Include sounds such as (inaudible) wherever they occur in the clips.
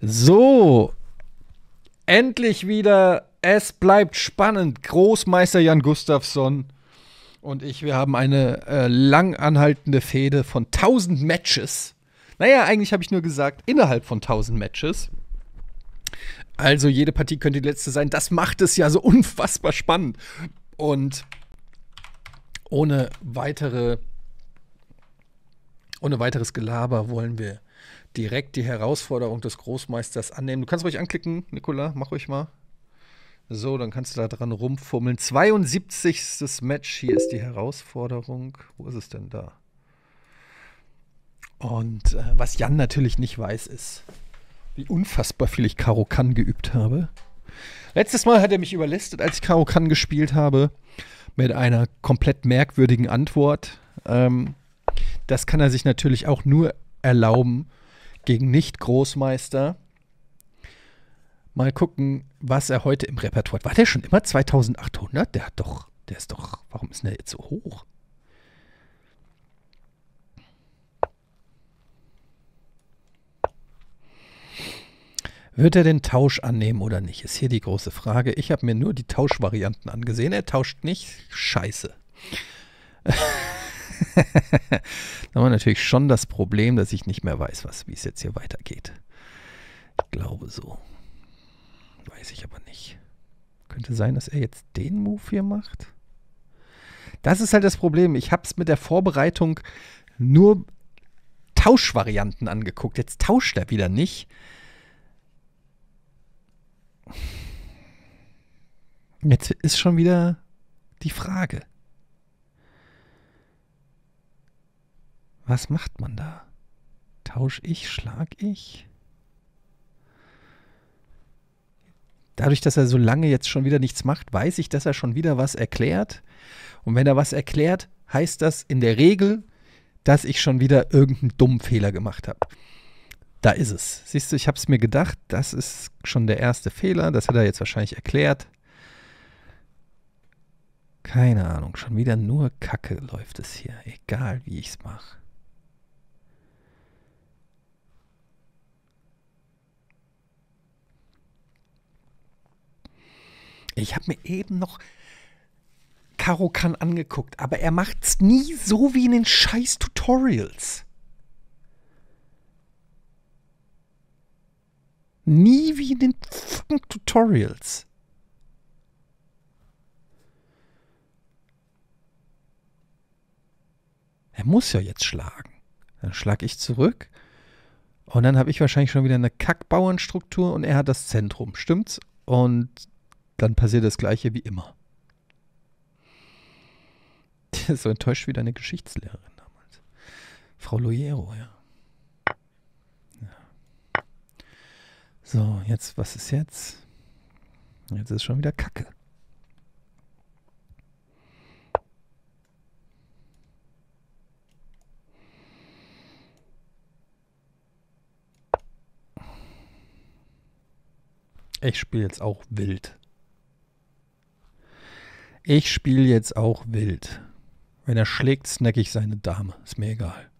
So, endlich wieder. Es bleibt spannend. Großmeister Jan Gustafsson und ich, wir haben eine äh, lang anhaltende Fehde von 1000 Matches. Naja, eigentlich habe ich nur gesagt, innerhalb von 1000 Matches. Also jede Partie könnte die letzte sein. Das macht es ja so (laughs) unfassbar spannend. Und ohne weitere, ohne weiteres Gelaber wollen wir direkt die Herausforderung des Großmeisters annehmen. Du kannst ruhig anklicken, Nikola, mach ruhig mal. So, dann kannst du da dran rumfummeln. 72. Match, hier ist die Herausforderung. Wo ist es denn da? Und äh, was Jan natürlich nicht weiß, ist, wie unfassbar viel ich Karo Kan geübt habe. Letztes Mal hat er mich überlistet, als ich Karo Kan gespielt habe, mit einer komplett merkwürdigen Antwort. Ähm, das kann er sich natürlich auch nur erlauben gegen Nicht-Großmeister. Mal gucken, was er heute im Repertoire hat. War der schon immer 2800? Der hat doch, der ist doch, warum ist der jetzt so hoch? Wird er den Tausch annehmen oder nicht? Ist hier die große Frage. Ich habe mir nur die Tauschvarianten angesehen. Er tauscht nicht. Scheiße. (laughs) (laughs) da haben wir natürlich schon das Problem, dass ich nicht mehr weiß, wie es jetzt hier weitergeht. Ich glaube so. Weiß ich aber nicht. Könnte sein, dass er jetzt den Move hier macht. Das ist halt das Problem. Ich habe es mit der Vorbereitung nur Tauschvarianten angeguckt. Jetzt tauscht er wieder nicht. Jetzt ist schon wieder die Frage. Was macht man da? Tausch ich, schlag ich? Dadurch, dass er so lange jetzt schon wieder nichts macht, weiß ich, dass er schon wieder was erklärt. Und wenn er was erklärt, heißt das in der Regel, dass ich schon wieder irgendeinen dummen Fehler gemacht habe. Da ist es. Siehst du, ich habe es mir gedacht, das ist schon der erste Fehler. Das hat er jetzt wahrscheinlich erklärt. Keine Ahnung, schon wieder nur Kacke läuft es hier. Egal, wie ich es mache. Ich habe mir eben noch Karo Kan angeguckt, aber er macht's nie so wie in den scheiß Tutorials. Nie wie in den fucking Tutorials. Er muss ja jetzt schlagen. Dann schlage ich zurück. Und dann habe ich wahrscheinlich schon wieder eine Kackbauernstruktur und er hat das Zentrum. Stimmt's? Und dann passiert das Gleiche wie immer. (laughs) so enttäuscht wie deine Geschichtslehrerin damals. Frau Loyero, ja. ja. So, jetzt, was ist jetzt? Jetzt ist schon wieder Kacke. Ich spiele jetzt auch wild. Ich spiele jetzt auch wild. Wenn er schlägt, snack ich seine Dame. Ist mir egal.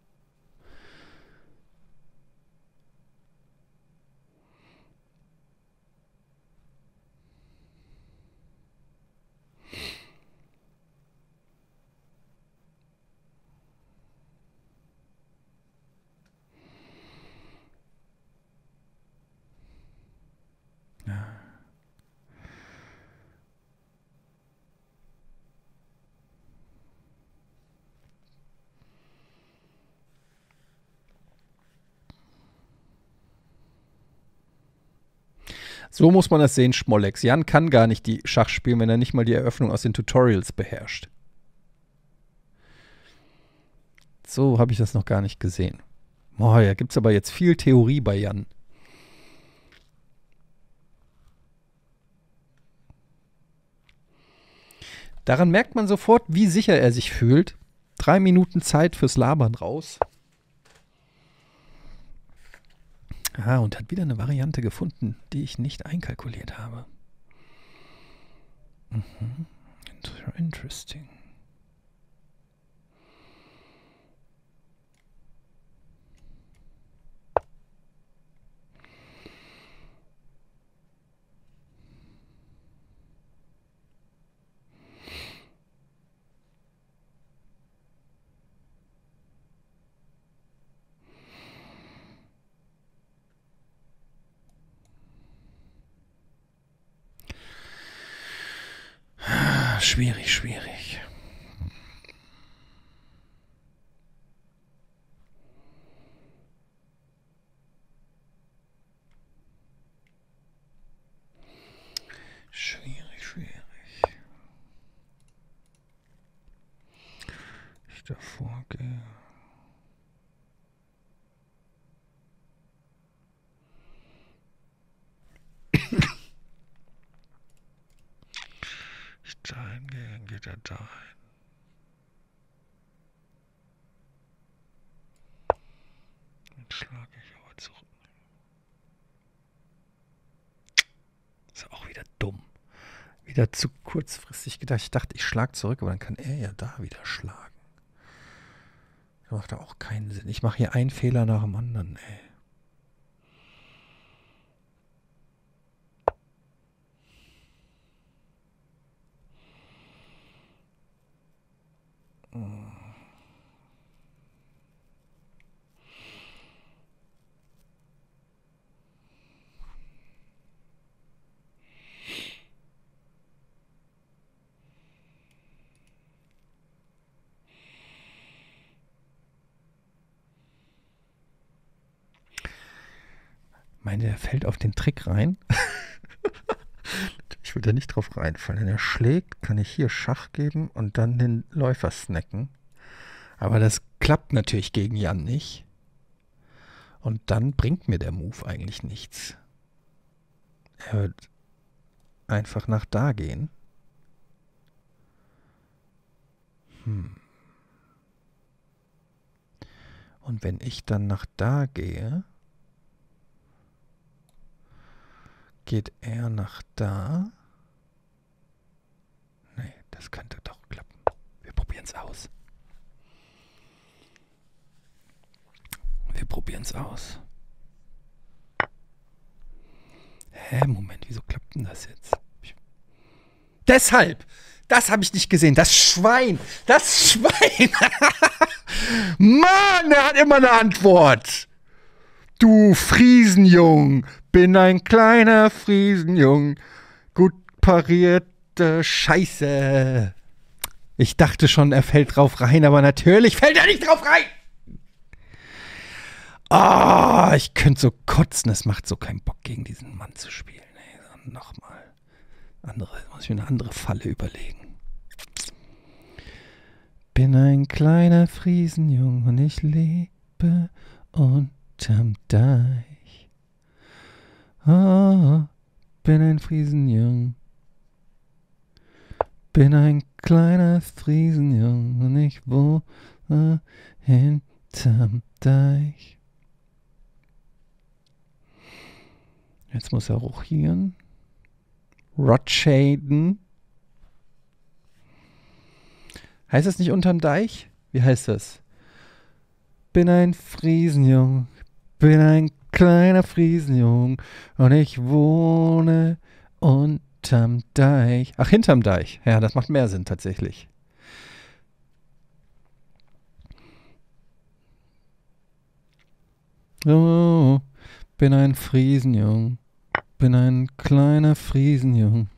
So muss man das sehen, Schmollex. Jan kann gar nicht die Schach spielen, wenn er nicht mal die Eröffnung aus den Tutorials beherrscht. So habe ich das noch gar nicht gesehen. Boah, ja, gibt es aber jetzt viel Theorie bei Jan. Daran merkt man sofort, wie sicher er sich fühlt. Drei Minuten Zeit fürs Labern raus. Ah, und hat wieder eine Variante gefunden, die ich nicht einkalkuliert habe. Mhm. Interesting. Schwierig, schwierig. Schwierig, schwierig. Ich davor gehe. Ich da hingehe, dann geht er da hin. Dann schlage ich aber zurück. Ist auch wieder dumm. Wieder zu kurzfristig gedacht. Ich dachte, ich schlage zurück, aber dann kann er ja da wieder schlagen. Das macht auch keinen Sinn. Ich mache hier einen Fehler nach dem anderen, ey. Meine, der fällt auf den Trick rein. (laughs) ich würde da nicht drauf reinfallen. Wenn er schlägt, kann ich hier Schach geben und dann den Läufer snacken. Aber das klappt natürlich gegen Jan nicht. Und dann bringt mir der Move eigentlich nichts. Er wird einfach nach da gehen. Hm. Und wenn ich dann nach da gehe, geht er nach da. Nee, das könnte doch klappen. Wir probieren es aus. Wir probieren es aus. Hä, Moment, wieso klappt denn das jetzt? Deshalb! Das habe ich nicht gesehen. Das Schwein! Das Schwein! (laughs) Mann, er hat immer eine Antwort! Du Friesenjung! Bin ein kleiner Friesenjung. Gut parierte Scheiße. Ich dachte schon, er fällt drauf rein, aber natürlich fällt er nicht drauf rein! Ah, oh, ich könnte so kotzen. Es macht so keinen Bock, gegen diesen Mann zu spielen. Nee, nochmal. Andere, muss ich mir eine andere Falle überlegen. Bin ein kleiner Friesenjung und ich lebe unterm Deich. Oh, bin ein Friesenjung. Bin ein kleiner Friesenjung und ich wohne hinterm Deich. Jetzt muss er rochieren. Rotschaden. Heißt das nicht unterm Deich? Wie heißt das? Bin ein Friesenjung, bin ein kleiner Friesenjung und ich wohne unterm Deich. Ach, hinterm Deich. Ja, das macht mehr Sinn tatsächlich. Oh, bin ein Friesenjung bin ein kleiner Friesenjung.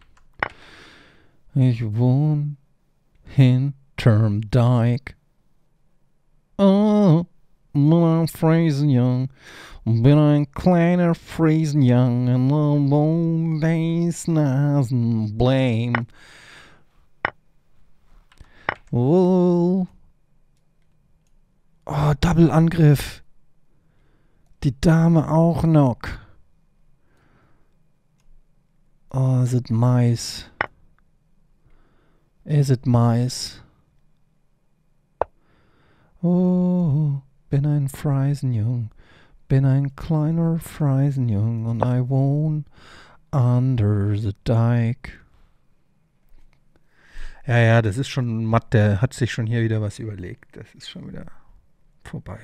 Ich wohn hinterm Dike. Oh, bin ein Friesenjung. Bin ein kleiner Friesenjung und wohn des Nasenbleim. Oh. Oh, Double Angriff. Die Dame auch noch. Oh, is it Mais? Is it Mais? Oh, bin ein Freisenjung, bin ein kleiner Freisenjung und I wohn under the dike. Ja, ja, das ist schon matt, der hat sich schon hier wieder was überlegt. Das ist schon wieder vorbei.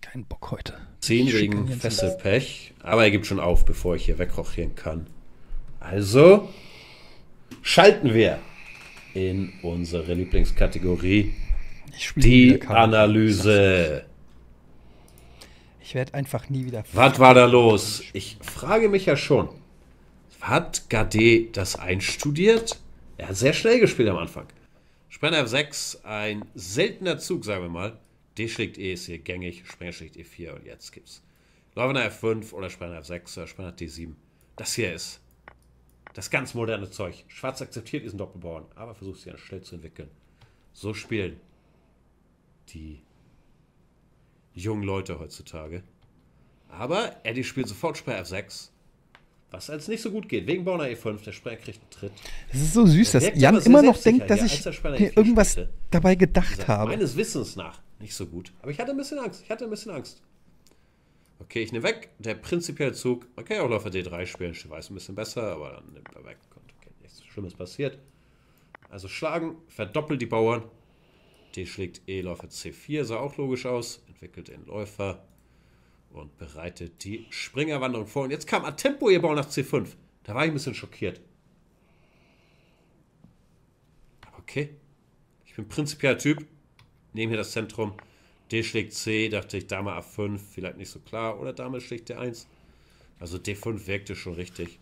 Kein Bock heute. 10 Ich wegen Fesselpech. Aber er gibt schon auf, bevor ich hier wegrochieren kann. Also schalten wir in unsere Lieblingskategorie die. Analyse. Ich werde einfach nie wieder. Was war da los? Ich frage mich ja schon. Hat Gade das einstudiert? Er hat sehr schnell gespielt am Anfang. Sprenger F6, ein seltener Zug, sagen wir mal. D schlägt E ist hier gängig, Sprenger schlägt E4 und jetzt gibt's Läufer F5 oder Sprenger F6 oder Sprenger D7. Das hier ist das ganz moderne Zeug. Schwarz akzeptiert diesen Doppelbauern, aber versucht sie schnell zu entwickeln. So spielen die jungen Leute heutzutage. Aber Eddie spielt sofort Sprecher F6. Was als nicht so gut geht. Wegen Bauer E5, der Sprecher kriegt einen Tritt. Es ist so süß, dass Jan immer noch denkt, dass ich mir E4 irgendwas spielte. dabei gedacht gesagt, habe. Meines Wissens nach nicht so gut. Aber ich hatte ein bisschen Angst. Ich hatte ein bisschen Angst. Okay, ich nehme weg. Der prinzipielle Zug. Man kann ja auch Läufer D3 spielen. Ich weiß ein bisschen besser, aber dann nimmt er weg. Okay, nichts Schlimmes passiert. Also schlagen, verdoppelt die Bauern. D schlägt E, Läufer C4, sah auch logisch aus. Entwickelt den Läufer und bereitet die Springerwanderung vor. Und jetzt kam a Tempo ihr Bauer nach C5. Da war ich ein bisschen schockiert. Okay. Ich bin prinzipieller Typ. Nehme hier das Zentrum. D schlägt C, dachte ich, Dame A5, vielleicht nicht so klar. Oder Dame schlägt D1. Also D5 wirkte schon richtig.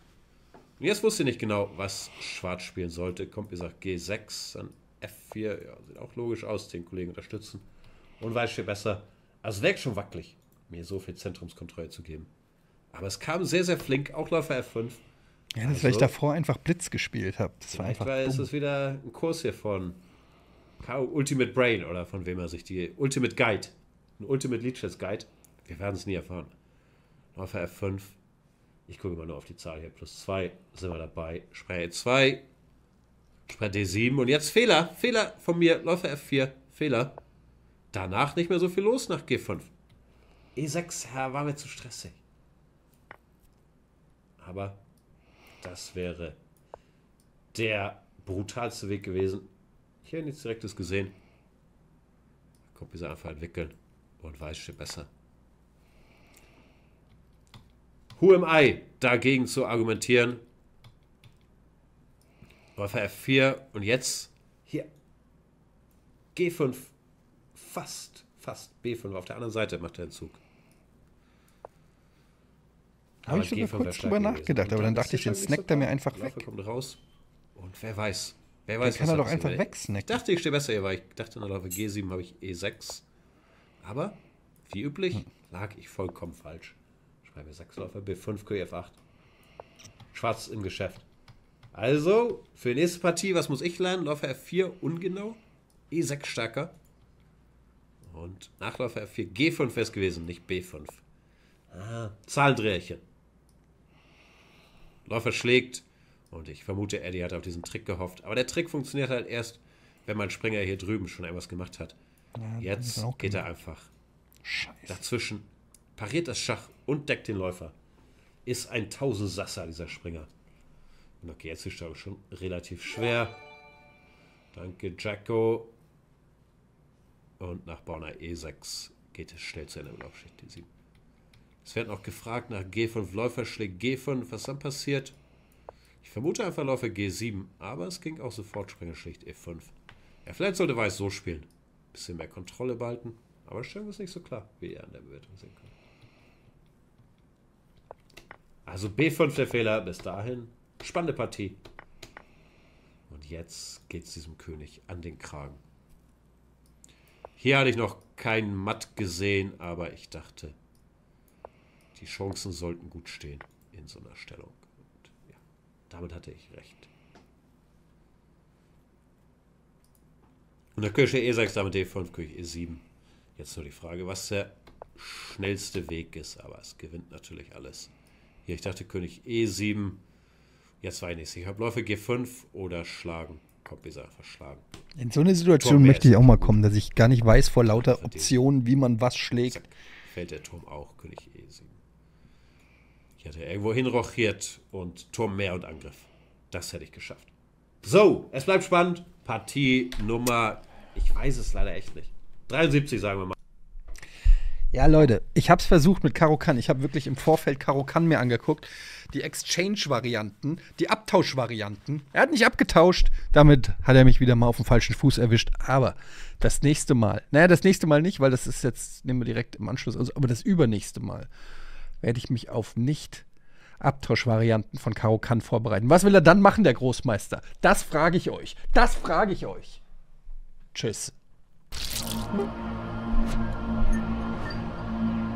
Und jetzt wusste ich nicht genau, was Schwarz spielen sollte. Kommt, wie gesagt, G6, dann F4. Ja, sieht auch logisch aus, den Kollegen unterstützen. Und Weiß steht besser. Also wirkt schon wackelig, mir so viel Zentrumskontrolle zu geben. Aber es kam sehr, sehr flink. Auch Läufer F5. ja, das ist, weil ich also- davor einfach Blitz gespielt habe. Das war einfach. ist dumm. es wieder ein Kurs hier von K.O. Ultimate Brain oder von wem er sich die Ultimate Guide, ein Ultimate Lead Chess Guide. Wir werden es nie erfahren. Läufer F5. Ich gucke immer nur auf die Zahl hier. Plus 2 sind wir dabei. Sprecher E2. Sprecher D7. Und jetzt Fehler. Fehler von mir. Läufer F4. Fehler. Danach nicht mehr so viel los nach G5. E6 Herr, war mir zu stressig. Aber das wäre der brutalste Weg gewesen. Ich habe nichts Direktes gesehen. Kommt dieser einfach entwickeln und weiß steht besser. Who am I, dagegen zu argumentieren? Läufer F4 und jetzt hier G5. Fast, fast B5 auf der anderen Seite macht er den Zug. Habe ich sogar G5 wär kurz drüber nachgedacht, aber dann dachte ich, den snackt er mir einfach weg. kommt raus. Und wer weiß. Wer weiß, kann was er doch einfach wegsnacken. Ich dachte, ich stehe besser hier, weil ich dachte, in der Läufer G7 habe ich E6. Aber, wie üblich, Hm. lag ich vollkommen falsch. Schreibe 6 Läufer B5, König F8. Schwarz im Geschäft. Also, für die nächste Partie, was muss ich lernen? Läufer F4 ungenau, E6 stärker. Und Nachläufer F4, G5 wäre es gewesen, nicht B5. Ah, Zahlendreherchen. Läufer schlägt und ich vermute, Eddie hat auf diesen Trick gehofft. Aber der Trick funktioniert halt erst, wenn mein Springer hier drüben schon irgendwas gemacht hat. Ja, Jetzt geht er einfach Scheiße. dazwischen, pariert das Schach und deckt den Läufer. Ist ein Tausendsasser, dieser Springer. Und okay, jetzt ist er schon relativ schwer. Danke, Jacko. Und nach Bauer E6 geht es schnell zu im Laufschicht D7. Es wird noch gefragt nach G5 Läufer schlägt G5. Was dann passiert? Ich vermute einfach Läufer G7, aber es ging auch sofort Springer schlägt E5. Ja, vielleicht sollte Weiß so spielen. Bisschen mehr Kontrolle behalten. Aber Stellung ist nicht so klar, wie ihr an der Bewertung sehen könnt. Also B5 der Fehler bis dahin. Spannende Partie. Und jetzt geht es diesem König an den Kragen. Hier hatte ich noch keinen Matt gesehen, aber ich dachte, die Chancen sollten gut stehen in so einer Stellung. Und ja, damit hatte ich recht. Und der König E6, damit D5, König E7. Jetzt nur die Frage, was der schnellste Weg ist, aber es gewinnt natürlich alles. Hier, ich dachte König E7. Jetzt war ich nicht sicher. Läufe G5 oder schlagen. Gesagt, verschlagen. In so eine Situation Turm möchte ich auch mal kommen, dass ich gar nicht weiß vor lauter. Optionen, wie man was schlägt. Zack, fällt der Turm auch, König E7. Ich hatte irgendwo hinrochiert und Turm mehr und Angriff. Das hätte ich geschafft. So, es bleibt spannend. Partie Nummer, ich weiß es leider echt nicht. 73, sagen wir mal. Ja, Leute, ich habe es versucht mit Karo Kann. Ich habe wirklich im Vorfeld Karo Kann mir angeguckt. Die Exchange-Varianten, die Abtausch-Varianten. Er hat nicht abgetauscht. Damit hat er mich wieder mal auf den falschen Fuß erwischt. Aber das nächste Mal, naja, das nächste Mal nicht, weil das ist jetzt, nehmen wir direkt im Anschluss, also, aber das übernächste Mal werde ich mich auf nicht Abtausch-Varianten von Karo Kann vorbereiten. Was will er dann machen, der Großmeister? Das frage ich euch. Das frage ich euch. Tschüss.